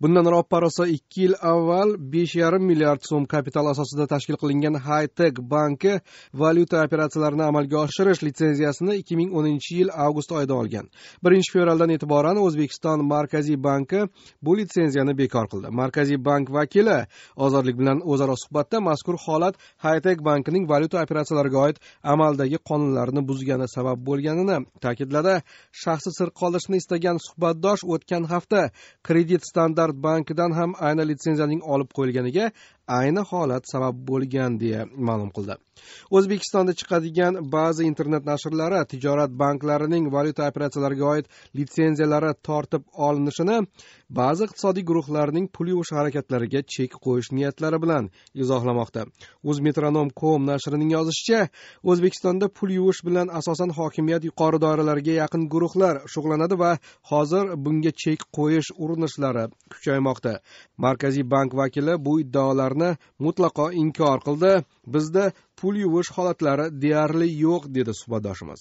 bundan parosa ikki yil avval besh yarim milliard so'm kapital asosida tashkil qilingan haytek banki valyuta operatsiyalarini amalga oshirish litsenziyasini ikki ming o'ninchi yil avgust oyida olgan. Birinchi fevraldan e'tiboran o'zbekiston markaziy banki bu litsenziyani bekor qildi. Markaziy bank vakili ozodlik bilan o'zaro suhbatda mazkur holat haytek bankining valyuta operatsiyalariga oid amaldagi qonunlarni buzgani sabab bo'lganini ta'kidladi. Shaxsi sir qoldirishni istagan suhbatdosh o'tgan hafta kredit standart bankidan ham ayni litsenziyaning olib qo'yilganiga ayni holat sabab bo'lgan deya ma'lum qildi. O'zbekistonda chiqadigan ba'zi internet nashrlari tijorat banklarining valyuta operatsiyalariga oid litsenziyalari tortib olinishini ba'zi iqtisodiy guruhlarning pul yuvish harakatlariga chek qo'yish niyatlari bilan izohlamoqda. O'zmetronom com nashrining yozishicha o'zbekistonda pul yuvish bilan asosan hokimiyat yuqori doiralariga yaqin guruhlar shug'ullanadi va hozir bunga chek qo'yish urinishlari kuchaymoqda. Markaziy bank vakili bu iddaolarni mutlaqo inkor qildi. Bizda pul yuvish holatlari deyarli yo'q dedi suhbatdoshimiz.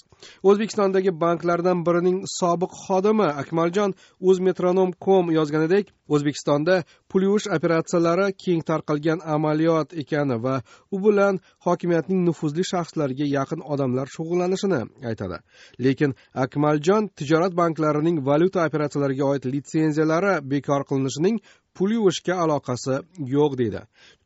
O'zbekistondagi banklardan birining sobiq xodimi akmaljon o'zmetronom com yozganidek o'zbekistonda pul yuvish operatsiyalari keng tarqalgan amaliyot ekani va u bilan hokimiyatning nufuzli shaxslariga yaqin odamlar shug'ullanishini aytadi. Lekin akmaljon tijorat banklarining valyuta operatsiyalariga oid litsenziyalari bekor qilinishining pul yuvishga aloqasi yo'q deydi.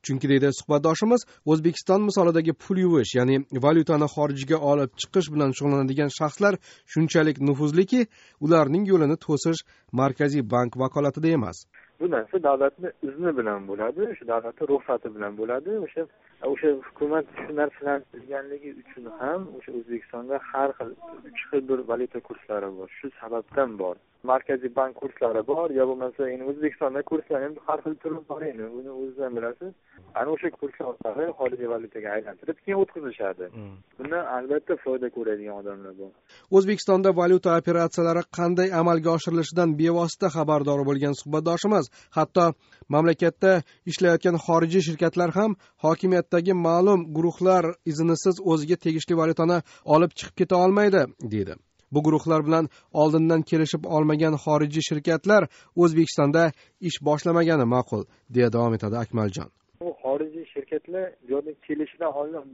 Chunki deydi suhbatdoshimiz o'zbekiston misolidagi pul yuvish ya'ni valyutani xorijga olib chiqish bilan shug'ullanadigan shaxslar shunchalik nufuzliki ularning yo'lini to'sish markaziy bank vakolatida emas. Bu narsa davlatni izni bilan bo'ladi o'sha davlatni ruxsati bilan bo'ladi. O'sha o'sha hukumat shu narsalarni bilganligi uchun ham o'sha o'zbekistonda har xil uch xil bir valyuta kurslari bor. Shu sababdan bor. Markaziy bank kurslari bor yo bo'lmasa endi o'zbekistonda kurslar ham har xil turi bor endi. Uni o'zingizdan bilasiz ana o'sha kurslar orqali xorijiy valyutaga aylantirib keyin o'tkazishadi. Hmm. bundan albatta foyda ko'radigan odamlar bor o'zbekistonda valyuta operatsiyalari qanday amalga oshirilishidan bevosita xabardor bo'lgan suhbatdoshimiz hatto mamlakatda ishlayotgan xorijiy shirkatlar ham hokimiyatdagi ma'lum guruhlar iznisiz o'ziga tegishli valyutani olib chiqib keta olmaydi deydi. Bu guruhlar bilan oldindan kelishib olmagan xorijiy shirkatlar o'zbekistonda ish boshlamagani ma'qul deya davom etadi akmaljon. Bu xorijiy shirkatlar bu kelishidan oldin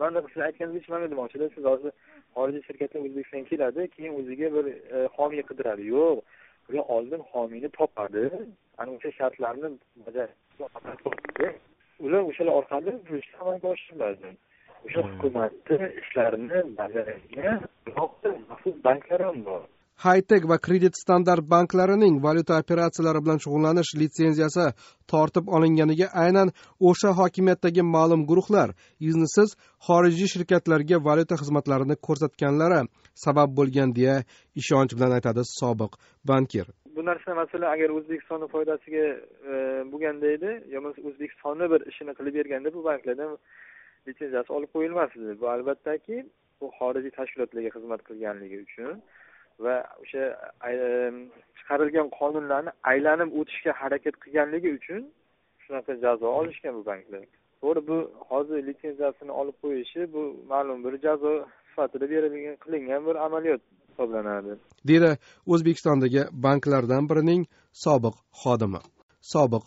mana siz aytganingiz mana demoqchida siz hozir xorijiy shirkatlar o'zbekistonga keladi keyin o'ziga bir e, homiy qidiradi yo'q. Ular oldin homiyni topadi. Ana o'sha shartlarni ular o'shalar orqali bu ishni amalga oshiriladi o'sha hukumatni ishlarini bajaradigan banklar ham bor haytek va kredit standart banklarining valyuta operatsiyalari bilan shug'ullanish litsenziyasi tortib olinganiga aynan o'sha hokimiyatdagi ma'lum guruhlar iznisiz xorijiy shirkatlarga valyuta xizmatlarini ko'rsatganlari sabab bo'lgan deya ishonch bilan aytadi sobiq bankir. Bu narsa masalan agar o'zbekistonni foydasiga e, bo'lganda edi yo bo'lmasa o'zbekistonni bir ishini qilib berganda bu banklardan litsenziyasi olib qo'yilmas edi. Bu albattaki bu xorijiy tashkilotlarga xizmat qilganligi uchun va o'sha chiqarilgan qonunlarni aylanib o'tishga harakat qilganligi uchun shunaqa jazo olishgan bu banklar to'g'ri bu hozir litsenziyasini olib qo'yishi bu ma'lum bir jazo sifatida berilgan qilingan bir amaliyot hisoblanadi. Deydi o'zbekistondagi banklardan birining sobiq xodimi. Sobiq